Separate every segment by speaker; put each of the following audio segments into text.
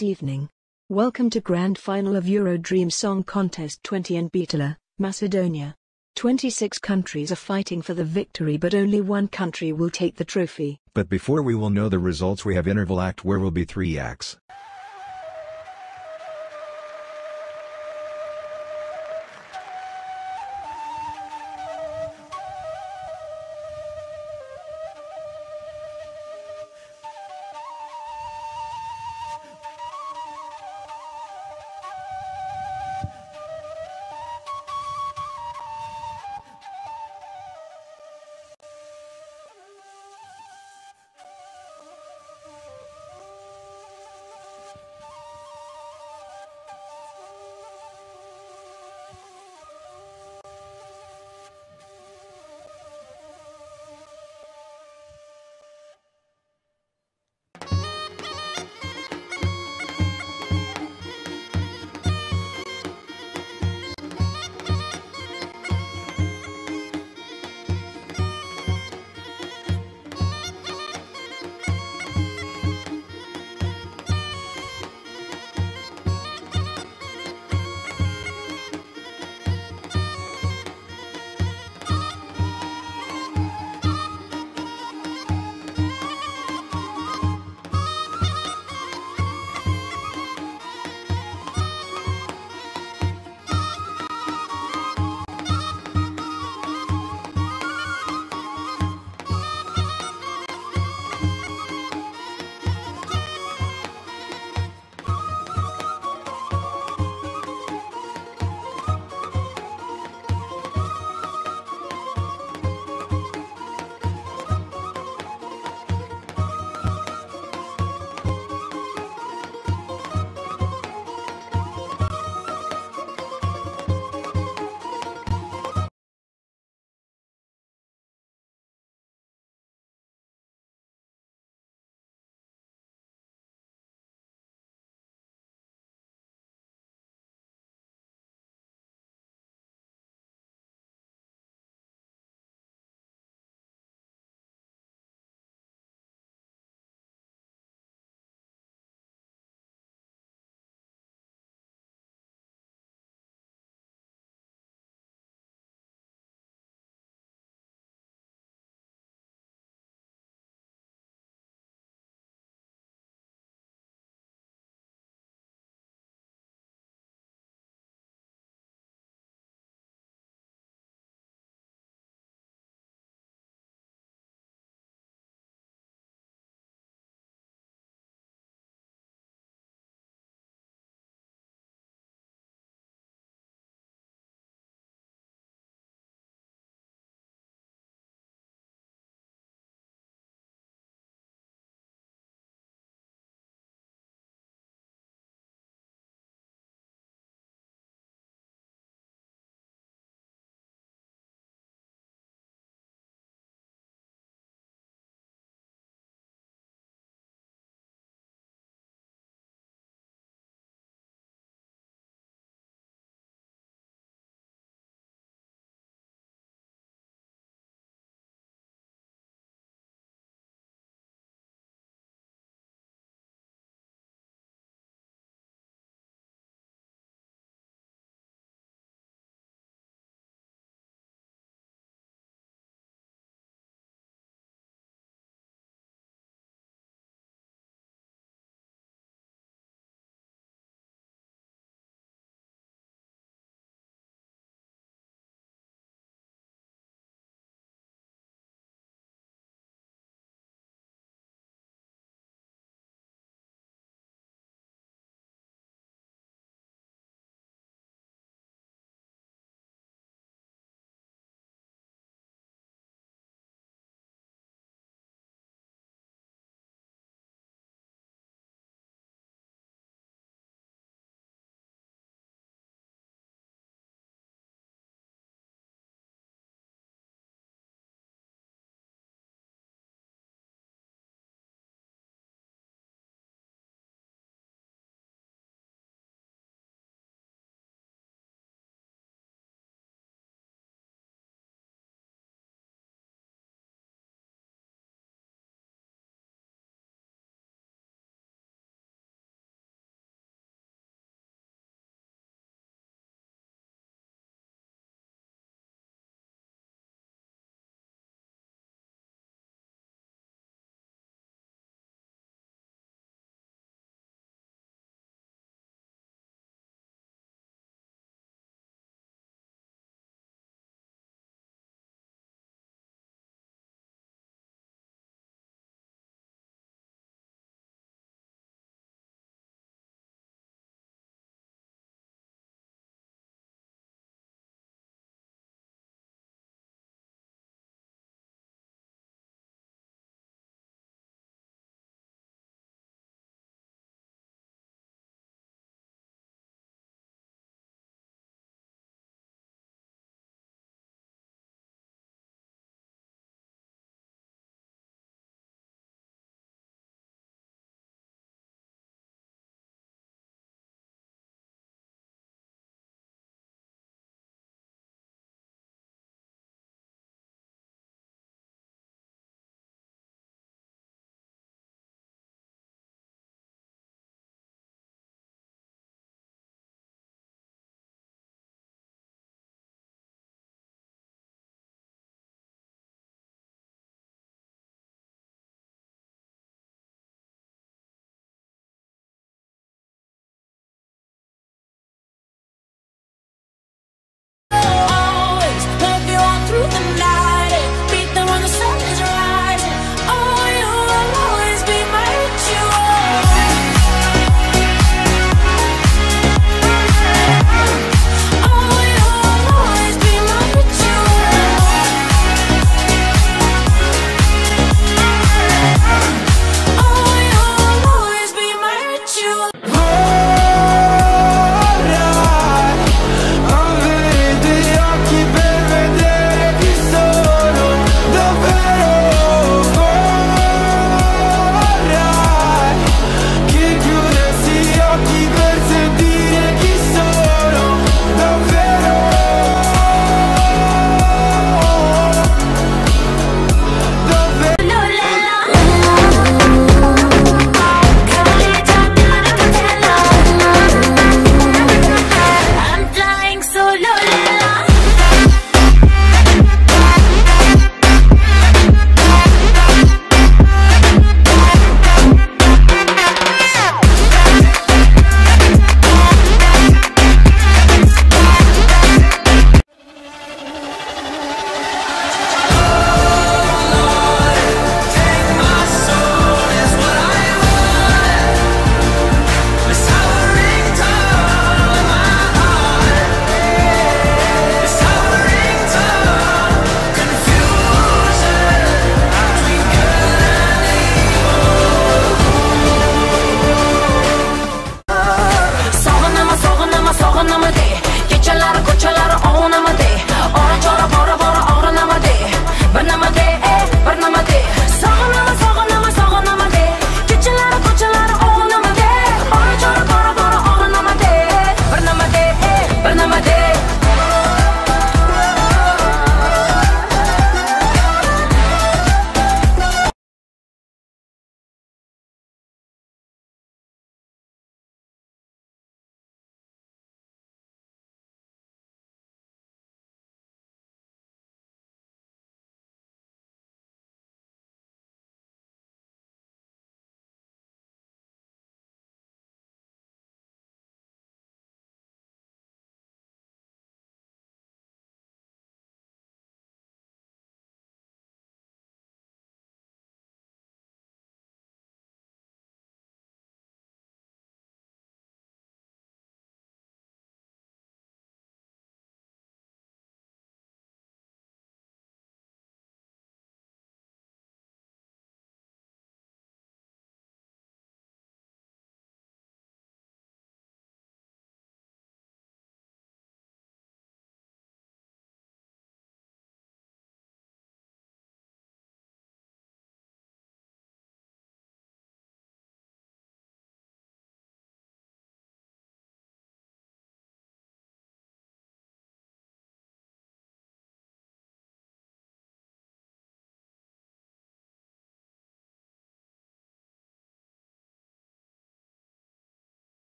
Speaker 1: Good evening. Welcome to Grand Final of Euro Dream Song Contest 20 in Bitola, Macedonia. 26 countries are fighting for the victory but only one country will take the trophy.
Speaker 2: But before we will know the results we have interval act where will be three acts.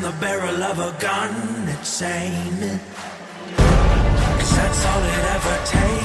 Speaker 3: down the barrel of a gun, it's aiming. Cause that's all it ever takes.